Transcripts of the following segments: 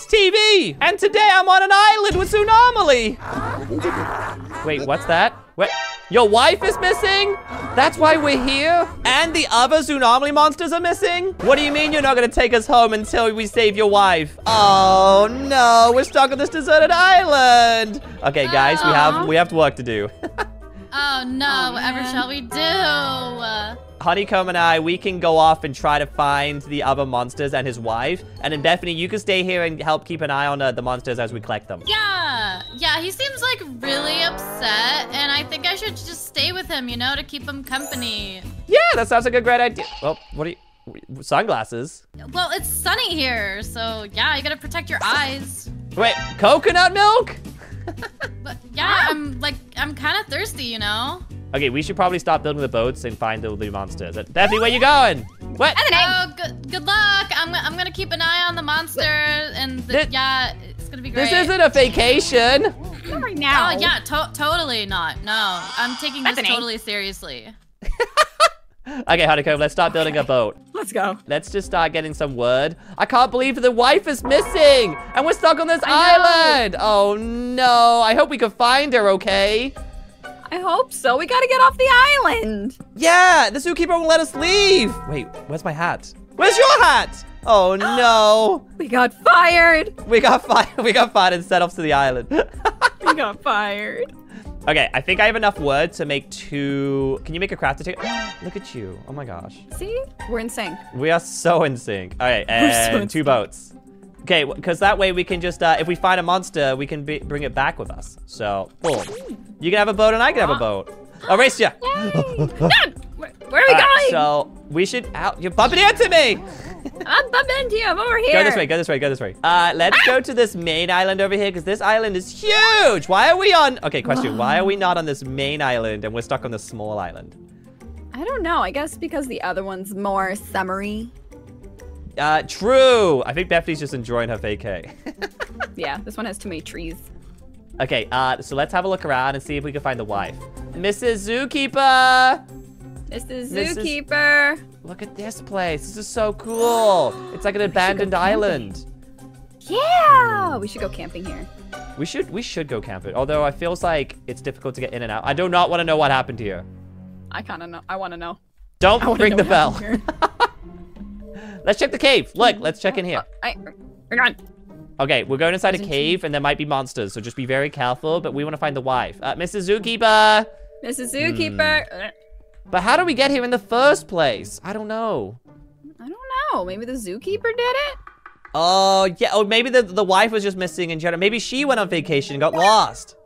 it's TeeVee, and today I'm on an island with Zoonomaly. Wait, what's that? What? Your wife is missing? That's why we're here? And the other Zoonomaly monsters are missing? What do you mean you're not gonna take us home until we save your wife? Oh no, we're stuck on this deserted island. Okay, guys, we have we have work to do. Oh no, oh, whatever shall we do? Honeycomb and I, we can go off and try to find the other monsters and his wife. And then Bethany, you can stay here and help keep an eye on uh, the monsters as we collect them. Yeah, yeah, he seems like really upset, and I think I should just stay with him, you know, to keep him company. Yeah, that sounds like a great idea. Well, what are you? Sunglasses? Well, it's sunny here, so yeah, you gotta protect your eyes. Wait, coconut milk? But yeah, I'm like, I'm kind of thirsty, you know. Okay, we should probably stop building the boats and find the, the monsters. Bethany, where you going? What? Oh, good, good luck. I'm, I'm gonna keep an eye on the monster, and the, This- yeah, it's gonna be great. This isn't a vacation. Not right oh, now. Oh yeah, to- totally not. No, I'm taking this totally seriously. Okay, Honeycomb, let's start building a boat. Let's go. Let's just start getting some wood. I can't believe the wife is missing, and we're stuck on this I know. island. Oh no! I hope we can find her. Okay? I hope so. We gotta get off the island. Yeah, the zookeeper won't let us leave. Wait, where's my hat? Where's your hat? Oh no! We got fired. we got fired. We got fired and set off to the island. We got fired. okay, I think I have enough wood to make two. Can you make a crafting table? Look at you! Oh my gosh, See? We're in sync. we are so in sync. All right, so and in two sync. boats. Okay, because that way we can just, uh, if we find a monster, we can be, bring it back with us. So, boom. You can have a boat and I can have a boat. I'll race you. No! Where, where are we right, going? so we should out. You're bumping into me. I'm bumping into you. I'm over here. Go this way. Go this way. Go this way. Uh, let's go to this main island over here because this island is huge. Why are we on? Okay, question. Why are we not on this main island and we're stuck on this small island? I don't know. I guess because the other one's more summery. Uh, true. I think Bethany's just enjoying her vacay. Yeah, this one has too many trees. okay. Uh, so let's have a look around and see if we can find the wife. Mrs. Zookeeper. This is This is- Zookeeper. Look at this place. This is so cool. It's like an abandoned island. Yeah! We should go camping here. We should we should go camping. Although I feels like it's difficult to get in and out. I do not want to know what happened here. I kind of know. I want to know. Don't ring the bell. happened here. let's check the cave. Look, let's check in here. I, hang on. Okay, we're going inside a Isn't she- cave and there might be monsters, so just be very careful. But we want to find the wife. Uh, Mrs. Zookeeper. Mrs. Zookeeper. Hmm. Uh, But how do we get here in the first place? I don't know. I don't know. Maybe the zookeeper did it? Oh yeah. Oh, maybe the the wife was just missing in general. Maybe she went on vacation and got lost.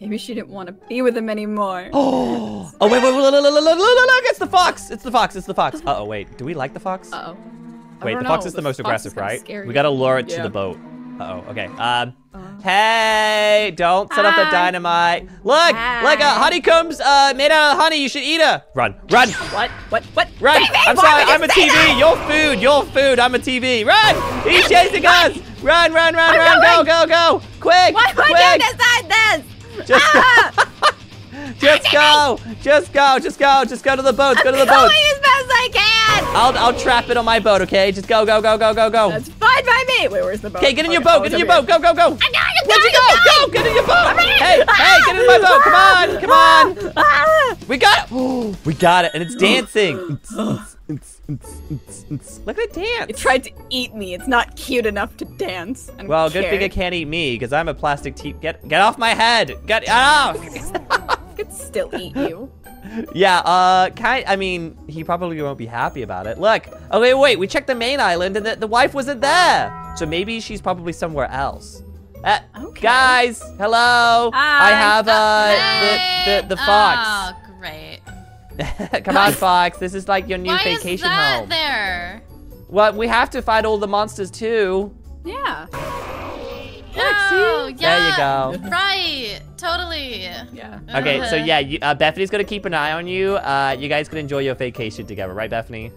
Maybe she didn't want to be with him anymore. Oh. Oh wait, wait, wait, look, look, look, look, look, look, look, it's the fox. It's the fox. It's the fox. Uh oh, wait. Do we like the fox? Uh-oh. I Wait, don't the fox is the most aggressive, right? scary. We gotta lure it to the boat. Uh oh. Okay. Um. Hey! Don't set up the dynamite. Look! Look! Uh, Hi. honeycombs uh, made out of honey. You should eat her. Run! Run! What? What? What? Run! Baby, I'm sorry. I'm a TV. that? Your food. Your food. I'm a TV. Run! He's chasing us. Run! Run! Run! I'm Run! Go! going. Go! Go! Quick! Why would quick! you decide this? Just ah! Just go! Just go! Just go! Just go to the boats! Go to the boat. I'm boats! going as best I can. I'll I'll trap it on my boat. Okay? Just go! Go! Go! Go! Go! Go! That's fine by me. Wait, where's the boat? Okay, get in your Okay, oh, boat. Get in your boat. Go, go, go. here. I'm going. Where'd you go? Go, get in your boat. Hey, hey, get in my boat. Come on, come on. Ah! We got it. We got it, and it's dancing. Look at it dance. It tried to eat me. It's not cute enough to dance. and Well, good care. thing it can't eat me, because I'm a plastic teep. Get get off my head. Get off. It could still eat you. Yeah. Uh, kind. I mean, he probably won't be happy about it. Look. Okay, wait. We checked the main island, and the, the wife wasn't there. So maybe she's probably somewhere else. Uh, Okay. Guys, hello. I have uh Hey! the the the fox. Oh, great. Come on, Fox. This is like your new Why vacation is that home. there? Well, we have to fight all the monsters too. Yeah. Oh, There yeah. you go. Right. Totally. Yeah. Okay, so Uh-huh. yeah, you, uh, Bethany's gonna keep an eye on you. Uh, you guys can enjoy your vacation together, right, Bethany?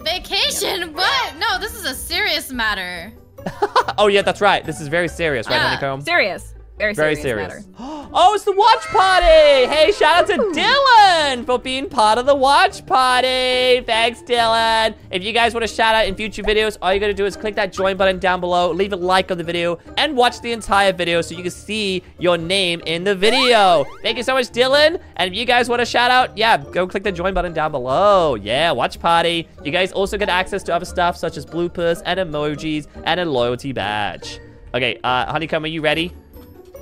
Vacation? What? No, this is a serious matter. oh yeah, that's right. This is very serious, right, Yeah. Honeycomb? Serious. Very, Very serious. serious. Oh, it's the watch party! Hey, shout out to Dylan for being part of the watch party. Thanks, Dylan. If you guys want to shout out in future videos, all you gotta do is click that join button down below, leave a like on the video, and watch the entire video so you can see your name in the video. Thank you so much, Dylan. And if you guys want to shout out, yeah, go click the join button down below. Yeah, watch party. You guys also get access to other stuff such as bloopers and emojis and a loyalty badge. Okay, uh, Honeycomb, are you ready?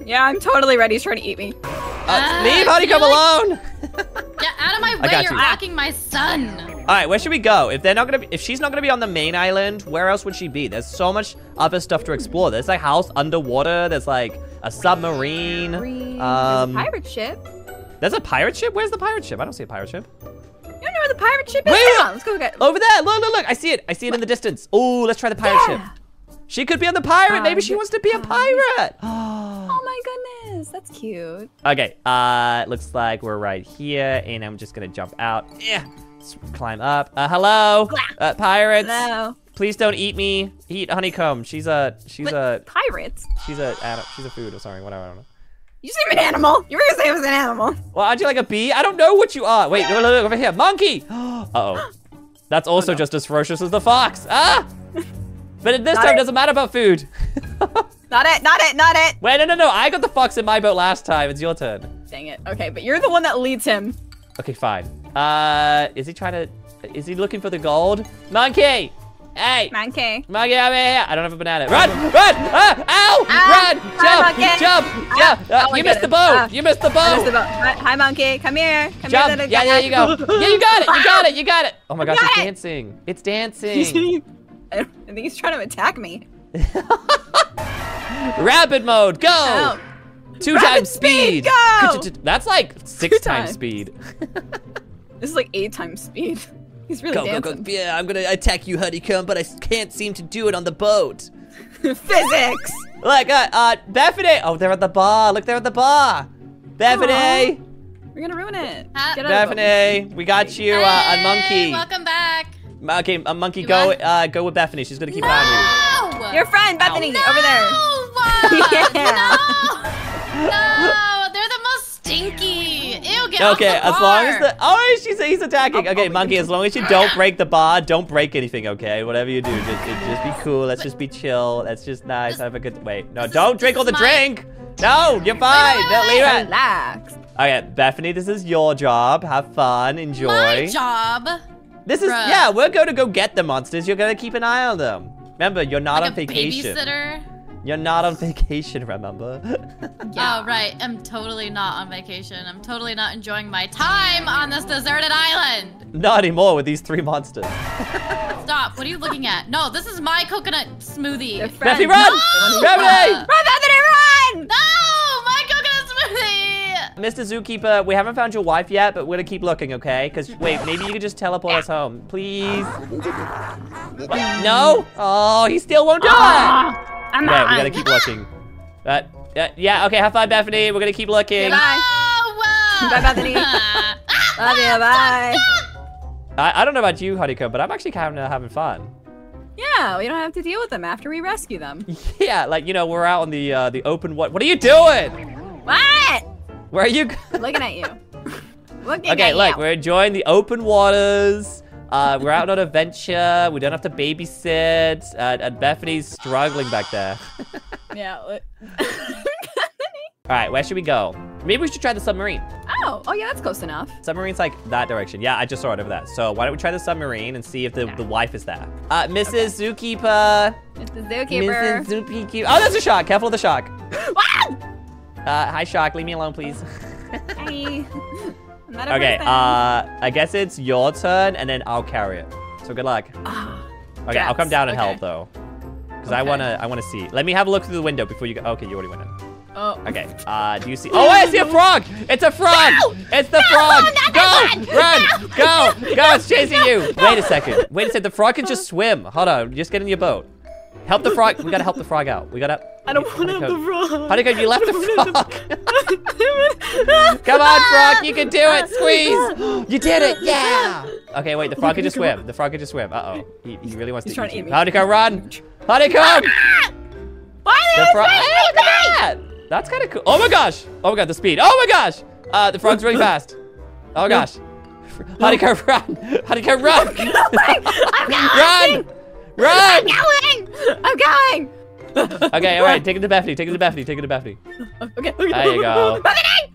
Yeah, I'm totally ready. He's trying to eat me. Uh, leave Honeycomb really? alone. Get out of my way, got you're you. blocking my son. All right, where should we go? If they're not gonna, be, if she's not gonna be on the main island, where else would she be? There's so much other stuff to explore. There's a house underwater. There's like a submarine. Um, There's a pirate ship. there's a pirate ship. Where's the pirate ship? I don't see a pirate ship. You don't know where the pirate ship is? Wait, Come wait. on, let's go get. Over there. Look, look, look. I see it. I see it in the distance. Oh, let's try the pirate Yeah. ship. She could be on the pirate. Maybe she Um, wants to be a pirate. Oh that's cute. Okay, uh, looks like we're right here, and I'm just gonna jump out. Yeah, let's climb up. Uh, hello, uh, pirates. Hello. Please don't eat me. Eat honeycomb. She's a, she's But a, pirates? she's a, she's a food. Oh, sorry, whatever. I don't know. You just named an animal. You were gonna say it was an animal. Well, aren't you like a bee? I don't know what you are. Wait, look, look, look over here. Monkey. Uh oh. That's also just as ferocious as the fox. Ah! But this Not time it. doesn't matter about food. Not it, not it, not it. Wait, no, no, no. I got the fox in my boat last time. It's your turn. Dang it. Okay, but you're the one that leads him. Okay, fine. Uh, is he trying to? Is he looking for the gold? Monkey! Hey! Monkey. Monkey, over here! I don't have a banana. Run! Run! Ah! Ow! Ah, Run! hi, Jump! monkey. Jump! Ah, Jump! Uh, oh you missed the boat! Ah. you missed the I missed the boat! boat. Hi, monkey. Come here. Come Jump! here. little Yeah, there you go. Yeah, you got it! You got it! You got it! Oh my gosh, it's it. dancing! It's dancing! I think he's trying to attack me. Rapid mode, go! Oh. Two Rapid times speed, speed! go! That's like six Two times times. speed. This is like eight times speed. He's really Go, go, dancing. go. Yeah, I'm gonna attack you, Honeycomb, but I can't seem to do it on the boat. Physics. Look, uh, uh, Bethany. Oh, they're at the bar. Look, they're at the bar. Bethany. We're gonna ruin it. Get out of the boat. Bethany, we got you, uh, a monkey. Welcome back. Okay, a monkey, You go, uh, go with Bethany. She's gonna keep an eye on No! Your friend Bethany no! over there. Yeah. No! No! They're the most stinky. Ew, get you. off Okay, the as long as the oh, she's he's attacking. Okay, monkey, as long as you don't break the bar, don't break anything. Okay, whatever you do, just it- just be cool. Let's just be chill. Let's just nice. Have a good. Wait, no, don't drink all the drink. No, you're fine. wait, No, wait, leave wait. Relax. Okay, Bethany, this is your job. Have fun. Enjoy. My job. This is Bruh. yeah. We're going to go get the monsters. You're gonna keep an eye on them. Remember, you're not like on a vacation. babysitter. You're not on vacation. Remember? Oh, right. I'm totally not on vacation. I'm totally not enjoying my time on this deserted island. not anymore with these three monsters. Stop. What are you looking at? No, this is my coconut smoothie. They're Bethany, run! No! Bethany! Run, Bethany, run! No! My coconut smoothie! Mr. Zookeeper, we haven't found your wife yet, but we're gonna keep looking, okay? Because wait, maybe you could just teleport us home, please. What? No? Oh, he still won't do it. Ah, I'm Okay, not. we gotta keep looking. Uh, uh, yeah, okay, have fun, Bethany. We're gonna keep looking. Bye. Oh, Bye, Bethany. Love you. Bye. I, I don't know about you, Honeycomb, but I'm actually kind of having fun. Yeah, we don't have to deal with them after we rescue them. Yeah, like you know, we're out on the uh, the open. What? What are you doing? What? Where are you? Looking at you. Looking okay, at look, you. we're enjoying the open waters. Uh, we're out on an adventure. We don't have to babysit. Uh, and Bethany's struggling back there. Yeah. All right, where should we go? Maybe we should try the submarine. oh, oh yeah, that's close enough. Submarine's like that direction. Yeah, I just saw it over there. So why don't we try the submarine and see if the, the wife is there? Uh, Mrs. Zookeeper. Mrs. Zookeeper. Mrs. Zookeeper. Oh, there's a shark. Careful of the shark. Ah! Uh, hi, shark. Leave me alone, please. Hi. I'm not a okay, person. uh, I guess it's your turn, and then I'll carry it. So good luck. Ah, Okay, I'll come down and okay. help though, because I wanna, I wanna see. Let me have a look through the window before you go. Okay, you already went in. oh. Okay. Uh, do you see? Oh, I see a frog! It's a frog! It's the frog! go! Run! Go! Go! It's chasing you! Wait a second. Wait a second. The frog can just swim. Hold on. Just get in your boat. Help the frog. We gotta help the frog out. We gotta. I don't want to have the frog. Honeycomb, you left the frog. Come on, frog. You can do it. Squeeze. You did it. Yeah. Okay, wait. The frog can just swim. The frog can just swim. Uh oh. He, he really wants He's to trying eat to eat me. Honeycomb, run! Honeycomb! Why The frog. Hey, look at that! That's kind of cool. Oh my gosh. Oh my god, the speed. Oh my gosh. Uh, the frog's really fast. Oh my gosh. Honeycomb, run. Honeycomb, run. Run. Going! Run. I'm going! I'm going! Okay, all right. Take it to Bethany. Take it to Bethany. Take it to Bethany. Okay, okay. There you go. Bethany!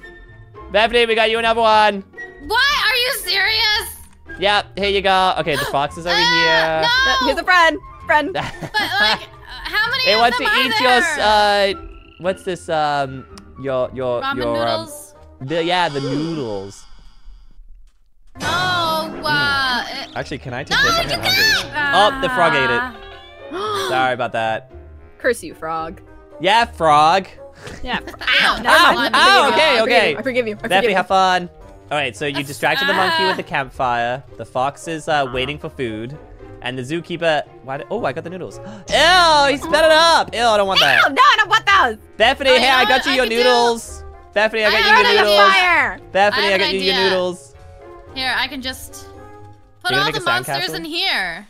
Bethany, we got you another one. What? Are you serious? Yep, here you go. Okay, the fox is over Uh, here. Uh, Here's a friend. Friend. But like, how many It of wants to eat there? your uh, what's this um, your your ramen your um, noodles. the, yeah, the noodles. Actually, can I take no, this? you I'm getting can't. hungry. Oh, the frog ate it. Ah. Sorry about that. Curse you, frog. Yeah, frog. Yeah. Ow, Never Ow, mind. ow, I forgive you. okay, I okay. I forgive you. I forgive Bethany, you. have fun. All right, so you distracted the monkey with Ah. the campfire. The fox is uh, waiting for food, and the zookeeper. Why? Did, oh, I got the noodles. Ew, he sped it up. Ew, I don't want Ew, that. no, I don't want those. Bethany, Oh, hey, I got you I your could do- noodles. Bethany, I I got have you an your Burn the noodles. fire. Bethany, I I, have got an you your idea. noodles. Here, I can just put all the monsters sandcastle? in here.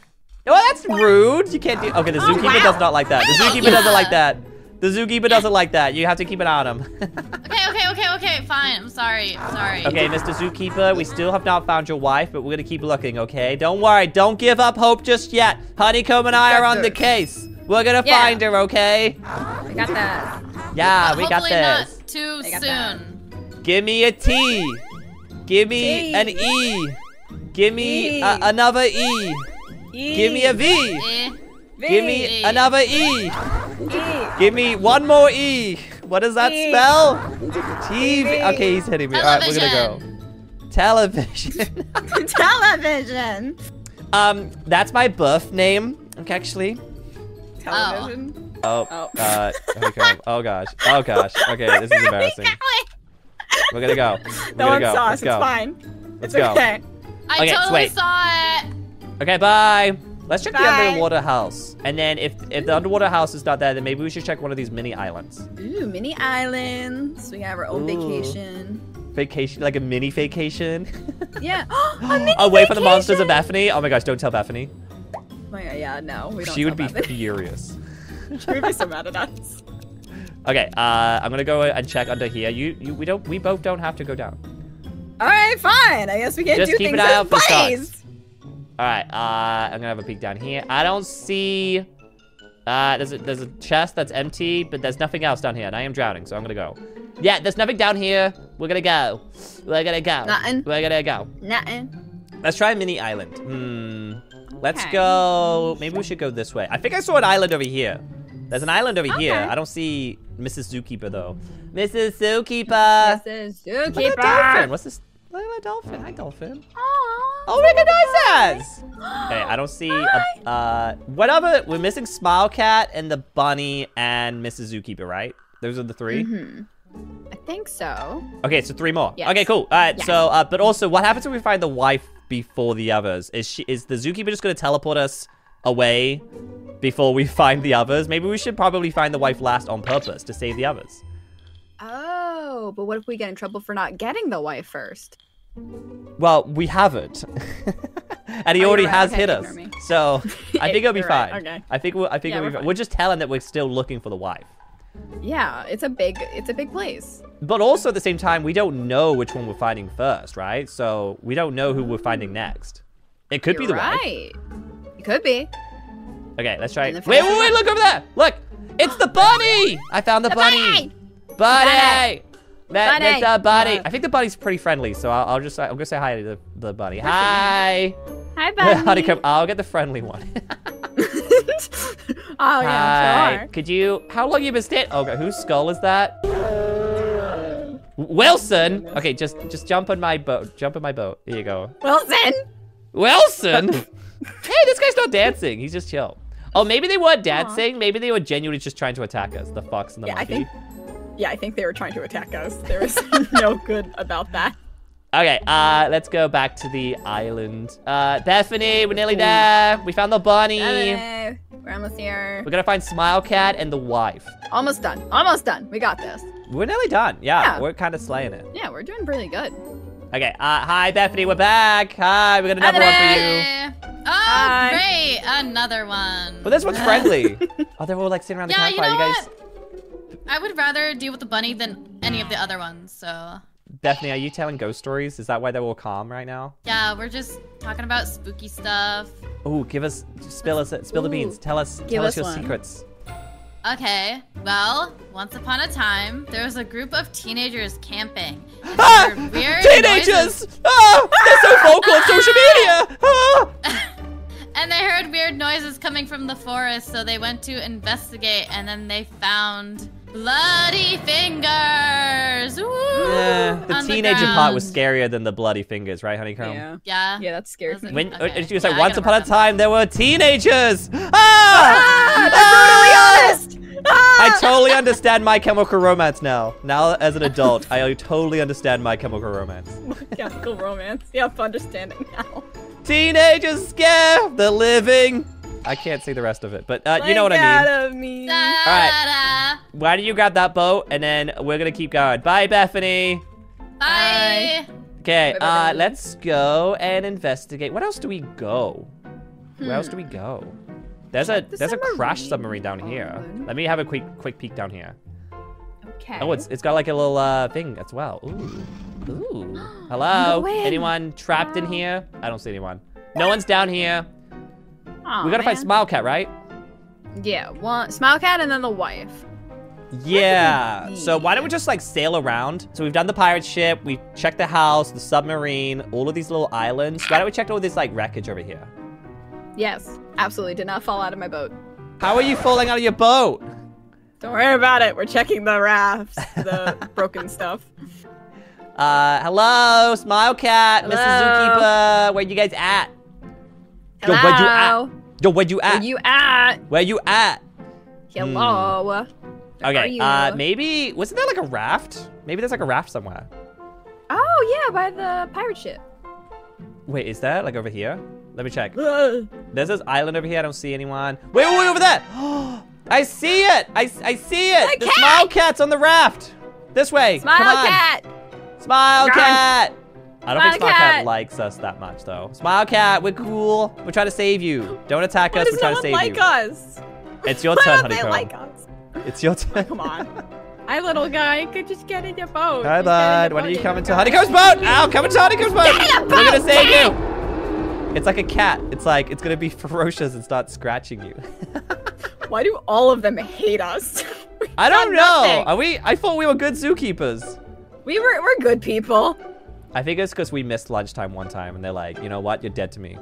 Oh, that's rude. You can't do. Okay, the Oh, zookeeper wow. does not like that. The Wow. zookeeper doesn't like that. The zookeeper doesn't like that. You have to keep an eye on him. Okay, okay, okay, okay. Fine. I'm sorry. I'm sorry. okay, Mr. Zookeeper, we still have not found your wife, but we're gonna keep looking. Okay, don't worry. Don't give up hope just yet. Honeycomb and I are on the case. We're gonna Yeah. find her. Okay? I got that. Yeah, But we got hopefully this. not too I got that. soon. Give me a T. Give me T. an E. Give me E. a- another E. Give me a V. Eh. Give me V. another E. E. Give me one more E. What does that E. spell? TV. Okay, he's hitting me. All right, we're gonna go. Television. Television. um, that's my birth name. Okay, actually. Television. Oh. Oh. Uh. Okay. Oh gosh. Oh gosh. Okay, this is embarrassing. We're gonna go. We're No gonna one go. saw Let's us. go. It's fine. Let's it's go. okay. I Okay, totally wait. saw it. Okay. Bye. Let's check the underwater house, and then if if the underwater house is not there, then maybe we should check one of these mini islands. Ooh, mini islands. We can have our own Ooh. vacation. Vacation, like a mini vacation. Yeah. mini Away from the monsters of. Bethany. Oh my gosh! Don't tell Bethany. Oh my God, yeah, no, we don't. She would be Bethany. furious. she would be so mad at us. Okay, uh, I'm gonna go and check under here. You, you, we don't, we both don't have to go down. All right, fine. I guess we can't Just do keep things an eye out for buddies. All right, uh, I'm gonna have a peek down here. I don't see. Uh, there's a, there's a chest that's empty, but there's nothing else down here, and I am drowning, so I'm gonna go. Yeah, there's nothing down here. We're gonna go. We're gonna go. Nothing. We're gonna go. Nothing. Let's try a mini island. Hmm. Let's Okay. go. Maybe we should go this way. I think I saw an island over here. There's an island over here. I don't see Mrs. Zookeeper though. Mrs. Zookeeper. This is Look at zookeeper. dolphin. What's this? Look at that dolphin. Hi, dolphin. Aw. Oh, recognize us. Okay, I don't see. A, uh, what other? We're missing Smile Cat and the bunny and Mrs. Zookeeper, right? Those are the 3 Mhm. I think so. Okay, so three more. Yes. Okay, cool. All right. Yes. So, uh, but also, what happens if we find the wife before the others? Is she? Is the zookeeper just gonna teleport us away before we find the others? Maybe we should probably find the wife last on purpose to save the others. Oh, Oh, but what if we get in trouble for not getting the wife first? Well, we haven't, and he Oh, already right. has Okay, hit us. me. So I think it'll be You're right. fine. Okay. I think we'll, I think Yeah, we'll be we're fine. fine. We're just telling that we're still looking for the wife. Yeah, it's a big it's a big place. But also at the same time, we don't know which one we're finding first, right? So we don't know who we're finding next. It could be You're the wife. right. It could be. Okay, let's try. Wait, wait, wait! Look over there! Look, it's the bunny! I found the, bunny. Bunny. Bunny. That, Bunny. that's the bunny. Uh. I think the bunny's pretty friendly, so I'll, I'll just I'm gonna say hi to the, the bunny. Hi. Hi, buddy. Honeycomb. I'll get the friendly one. oh yeah, Hi. yeah, sure. Could you? How long you been staying? Oh god, whose skull is that? Wilson. Okay, just just jump in my boat. Jump in my boat. Here you go. Wilson. Wilson. hey, this guy's not dancing. He's just chill. Oh, maybe they weren't dancing. Maybe they were genuinely just trying to attack us. The fox and the Yeah, I monkey. Think. Yeah, I think they were trying to attack us. There was no good about that. Okay, uh, let's go back to the island. Uh, Bethany, we're nearly there. We found the bunny. Hello. We're almost here. We're gonna find Smile Cat and the wife. Almost done. Almost done. We got this. We're nearly done. Yeah, Yeah. we're kind of slaying it. Yeah, we're doing really good. Okay, uh, hi Bethany, we're back. Hi, we got another one for you. Oh, Hi. great. Another one. But this one's friendly. oh, they're all like sitting around the Yeah, you campfire. know you guys. I would rather deal with the bunny than any of the other ones. So Bethany, are you telling ghost stories? Is that why they're all calm right now? yeah, we're just talking about spooky stuff. Oh, give us, spill us, spill the beans. Tell us, Give tell us us your one. secrets. Okay, well, once upon a time, there was a group of teenagers camping. Ah! weird Teenagers! noises- Ah! They're so vocal on social media! Ah! And they heard weird noises coming from the forest, so they went to investigate, and then they found bloody fingers. Woo! Yeah, the on teenager part was scarier than the bloody fingers, right, Honeycomb? Yeah. Yeah. Yeah, that scares me. When Okay. uh, she was like, I once upon a work on that. time there were teenagers. Ah! Ah, they're brutally honest. I totally understand My Chemical Romance now. Now, as an adult, I totally understand My Chemical Romance. Chemical romance. Yep, understanding now. Teenagers scare the living. I can't see the rest of it, but uh, you know what I mean. Out of me. Da-da-da. Why don't you grab that boat and then we're gonna keep going. Bye, Bethany. Bye. Okay, uh, let's go and investigate. What else do we go? Where else do we go? There's a the there's a crash submarine. submarine down here. Island. Let me have a quick quick peek down here. Okay. Oh, it's it's got like a little uh, thing as well. Ooh, ooh. Hello, Go in. anyone trapped in here? I don't see anyone. No one's down here. Aw, we gotta find man. Smile Cat, right? Yeah, one Smile Cat and then the wife. Yeah. So why don't we just like sail around? So we've done the pirate ship, we've checked the house, the submarine, all of these little islands. Why don't we check all this like wreckage over here? Yes, absolutely. Did not fall out of my boat. How are you falling out of your boat? Don't worry about it. We're checking the rafts, the broken stuff. Uh, hello, Smile Cat, Mrs. Hello. Zookeeper. Where you guys at? Yo, where you at? Yo, where you at? Where you at? Where you at? Hello. Where Okay, uh, maybe wasn't there like a raft? Maybe there's like a raft somewhere. Oh yeah, by the pirate ship. Wait, is that like over here? Let me check. Ugh. There's this island over here. I don't see anyone. Wait, wait, wait over there. I see it. I, I see it. The the smile cat's on the raft. This way. Smile Come on. cat. Smile Run. cat. I don't think Smile Smile cat. Cat. likes us that much though. Smile cat, we're cool. We're trying to save you. Don't attack Why us. We're trying to save like you. us? It's your Why turn, honeycomb. like us? It's your turn. Come on. Hi, little guy. Could just get in your boat. Hi, bud. When are you coming to. Honeycomb's boat? Ow, coming to Honeycomb's boat. Get in the We're gonna save you. It's like a cat. It's like it's gonna be ferocious and start scratching you. Why do all of them hate us? I don't know. nothing. Are we? I thought we were good zookeepers. We were we're good people. I think it's because we missed lunchtime one time, and they're like, you know what? You're dead to me.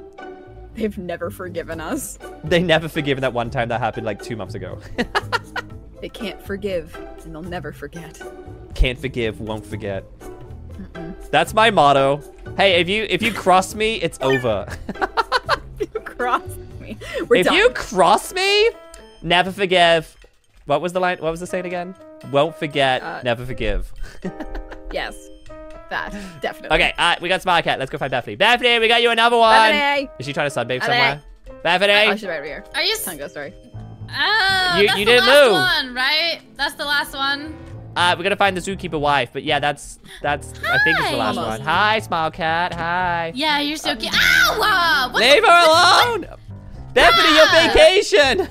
They've never forgiven us. They never forgiven that one time that happened like two months ago. They can't forgive, and they'll never forget. Can't forgive, won't forget. That's my motto. Hey, if you if you cross me, it's over. you cross me. We're if done. you cross me, never forgive. What was the line? What was the saying again? Won't forget, Uh, never forgive. Yes, that definitely. Okay, uh, we got Smile Cat. Let's go find Bethany. Bethany, we got you another one. Bethany. Is she trying to sunbathe somewhere? Bethany. Oh, she's right over here. Are you? s- Tango, sorry. Oh, You- that's you didn't last move. one, right? That's the last one. Uh, we're gonna find the zookeeper wife, but yeah, that's that's I think it's the last Hi. one. Hi, Smile Cat. Hi. Yeah, you're so cute. Ow! Uh, what Leave the- her alone. Bethany, your Ah. vacation.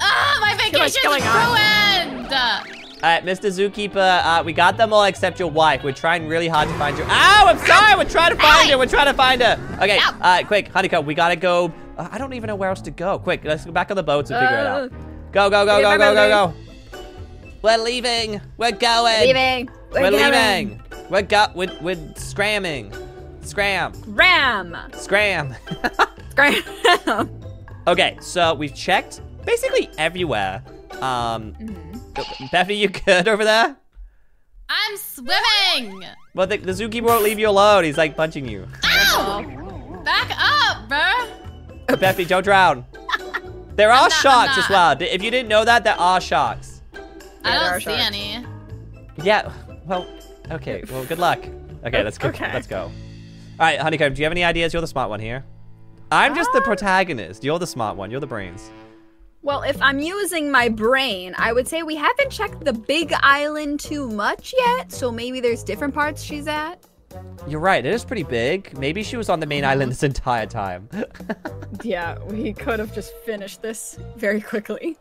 Ah, my much vacation's going on. All right, Mr. Zookeeper, uh, we got them all except your wife. We're trying really hard to find you. Ow, I'm sorry. We're trying to find her. We're trying to find her. Okay, Ow. uh, quick, Honeycomb, we gotta go. Uh, I don't even know where else to go. Quick, let's go back on the boats and figure it Uh, out. Go, go, go, go, go, go, go. We're leaving. We're going. Leaving. We're, going. leaving. We're go. We're, we're scramming. Scram. Ram. Scram. Scram. okay, so we've checked basically everywhere. Um, Bethany, you good over there? I'm swimming. Well, the, the zookeeper won't leave you alone. He's like punching you. Ow! Back up, bruh. Bethany, don't drown. There are not- sharks as well. If you didn't know that, there are sharks. I don't see sharks. any. Yeah. Well, okay. Well, good luck. Okay, let's go. Okay. Let's go. All right, Honeycomb. Do you have any ideas? You're the smart one here. I'm just the Um, protagonist. You're the smart one. You're the brains. Well, if I'm using my brain, I would say we haven't checked the big island too much yet, so maybe there's different parts she's at. You're right. It is pretty big. Maybe she was on the main island this entire time. Yeah, we could have just finished this very quickly.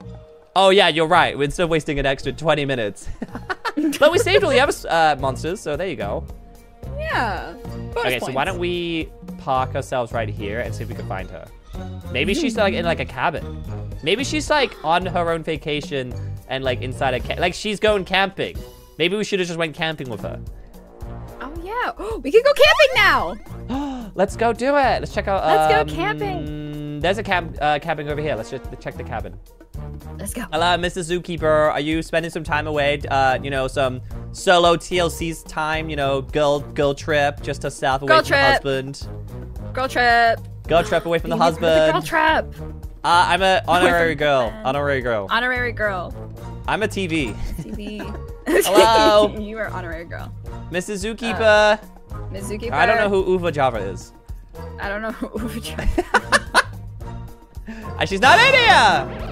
Oh yeah, you're right. We're still wasting an extra 20 minutes. but we saved all the other uh, monsters, so there you go. Yeah. Okay, so why don't we park ourselves right here and see if we can find her? Maybe she's like in like a cabin. Maybe she's like on her own vacation and like inside a ca- like she's going camping. Maybe we should have just went camping with her. Oh yeah. we can go camping now. Let's go do it. Let's check out. Let's go um, camping. There's a camp uh, camping over here. Let's just check the cabin. Let's go. Hello, Mr. Zookeeper. Are you spending some time away? Uh, you know, some solo TLC's time. You know, girl girl trip just to south away Girl from trip. husband. Girl trip. Girl trap away from the You need to put Girl trap. Uh, I'm a honorary girl. Honorary girl. Honorary girl. I'm a TV. TV. Hello? you are honorary girl. Mrs. Zookeeper. Mizuki. I don't know who Uva Java is. I don't know who. Uh, she's not in here.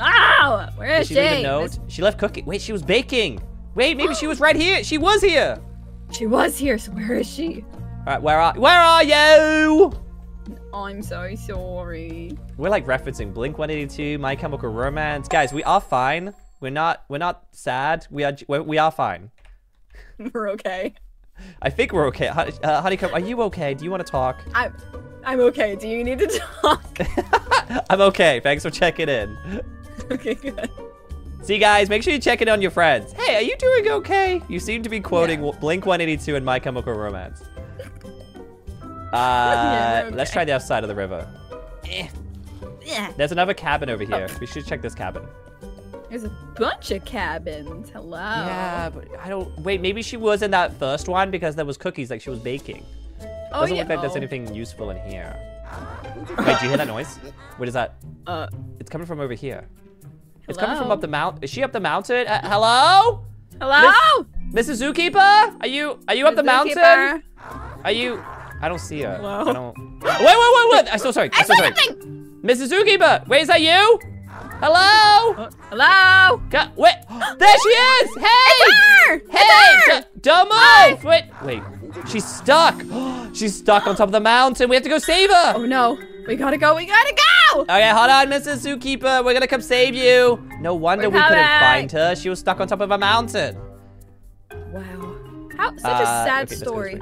Ow! Where is Did she she? leave a note? She left cookie. Wait, she was baking. Wait, maybe she was right here. She was here. She was here, so where is she? All right, where are where are you? I'm so sorry. We're like referencing Blink 182, My Chemical Romance. Guys, we are fine. We're not we're not sad. We are we're, fine. We're okay. I think we're okay. Uh, Honeycomb, are you okay? Do you want to talk? I'm. I'm okay. Do you need to talk? I'm okay. Thanks for checking in. okay, good. See, guys, make sure you check in on your friends. Hey, are you doing okay? You seem to be quoting Yeah. Blink 182 and My Chemical Romance. Uh, we're let's try the other side of the river. Eh. There's another cabin over here. Oh. We should check this cabin. There's a bunch of cabins. Hello. Yeah, but I don't. Wait, maybe she was in that first one because there was cookies like she was baking. Oh Doesn't yeah. look like there's oh. anything useful in here. Wait, do you hear that noise? What is that? Uh. It's coming from over here. It's coming from up the mount. Is she up the mountain? Uh, hello, Hello. Mrs. Zookeeper? Are you are you up the mountain? Zookeeper. Are you? I don't see her. Hello? I don't. Wait, wait, wait, wait! I'm so sorry. I I'm so sorry. something. Mrs. Zookeeper, wait, is that you? Hello? Uh, hello. Go- wait, there she is! Hey! It's her. Hey! It's her. don't move! Wait, wait. She's stuck. She's stuck on top of the mountain. We have to go save her. Oh no. We gotta go. We gotta go. Okay, hold on, Mrs. Zookeeper. We're gonna come save you. No wonder We're we couldn't find her. She was stuck on top of a mountain. Wow. How such a Uh, sad okay, let's go story.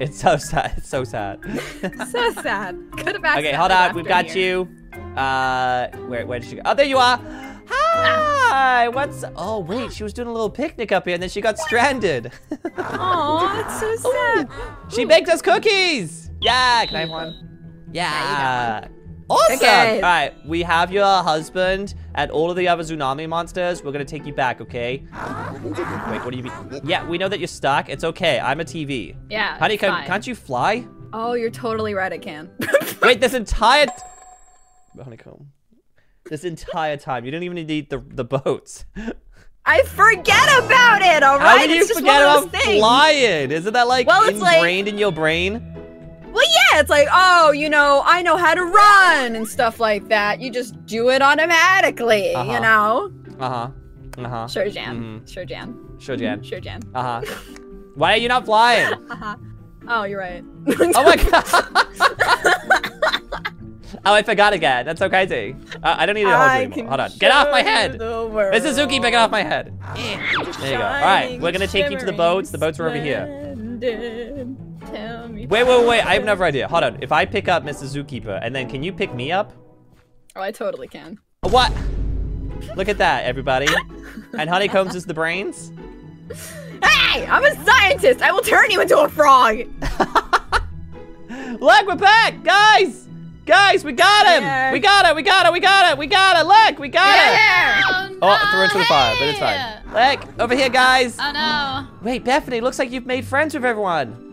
It's so sad. It's so sad. so sad. Could have asked. okay, hold on. We've got you. Uh, where, where did she go? Oh, there you are. Hi. What's? Oh, wait. She was doing a little picnic up here, and then she got stranded. Oh, that's so sad. she baked us cookies. Yeah. Can I have one? Yeah. Awesome. Okay. All right. We have your husband and all of the other Zoonomaly monsters. We're gonna take you back, okay? Wait. What do you mean? Yeah. We know that you're stuck. It's okay. I'm a TV. Yeah. Honey, can, can't you fly? Oh, you're totally right. I can. Wait, this entire t- honeycomb. This entire time, you didn't even need the the boats. I forget about it. All How right. did you it's forget about things. flying? Isn't that like Well, it's like- ingrained in your brain? Well, yeah, it's like, oh, you know, I know how to run and stuff like that. You just do it automatically, Uh-huh. you know? Uh huh. Uh huh. Sure, Jan. Mhm. Sure, Jan. Sure, Jan. Sure, Jan. Uh huh. Why are you not flying? Haha. oh, you're right. Oh my god. oh, I forgot again. That's so crazy. Uh, I don't need to hold you anymore. Hold on. Get off my head. world. Mrs. Zuki, get off my head. There you go. All right, we're gonna take you to the boats. The boats are over here. Here. Tell me. Wait, wait, wait. I have another idea. Hold on. If I pick up Mrs. Zookeeper, and then can you pick me up? Oh, I totally can. What? Look at that, everybody. And Honeycombs is the brains? Hey, I'm a scientist. I will turn you into a frog. Look, we're back! Guys! Guys, we got him! Yeah. We got it, we got it, we got it, we got it! Look, we got it! Oh, oh, no, Oh, threw into the fire, but it's fine. Look, over here, guys! Oh no. Wait, Bethany, looks like you've made friends with everyone.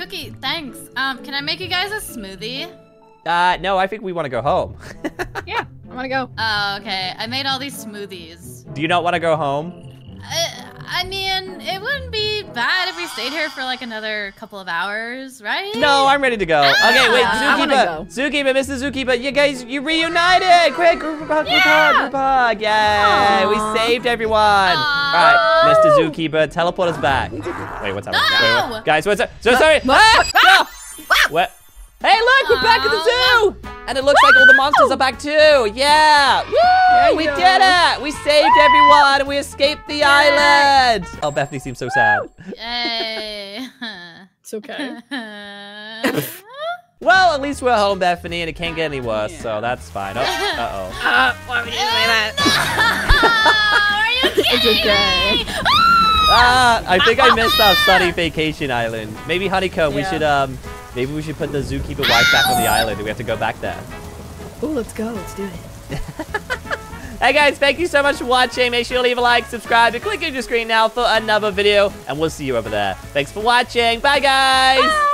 Cookie, thanks. Um, can I make you guys a smoothie? Uh, no, I think we want to go home. Yeah, I want to go. Oh, okay. I made all these smoothies. Do you not want to go home? I, I mean, it wouldn't be bad if we stayed here for like another couple of hours, right? No, I'm ready to go. Okay, wait, Zookeeper, Zookeeper, Mr. Zookeeper, you guys, you reunited! Quick, group hug, group hug, group hug! Yay! Aw. We saved everyone! All right, Mr. Zookeeper, teleport us back. Wait, what's happening? Wait, No! wait. Guys, what's up? So sorry! Ah! No! What? Hey, look, we're back at the zoo! And it looks like all the monsters are back too. Yeah. Woo! We go. did it. We saved everyone. We escaped the island. Oh, Bethany seems so sad. Yay. It's okay. Well, at least we're home, Bethany, and it can't get any worse, so that's fine. Oh, uh-oh. Uh, why would you say that? Are you kidding It's okay. me? Ah, I think I missed our sunny vacation island. Maybe Honeycomb, we should, um, maybe we should put the zookeeper wife back on the island. Do we have to go back there? Oh, let's go. Let's do it. Hey guys, thank you so much for watching. Make sure you leave a like, subscribe, and click on your screen now for another video, and we'll see you over there. Thanks for watching. Bye, guys.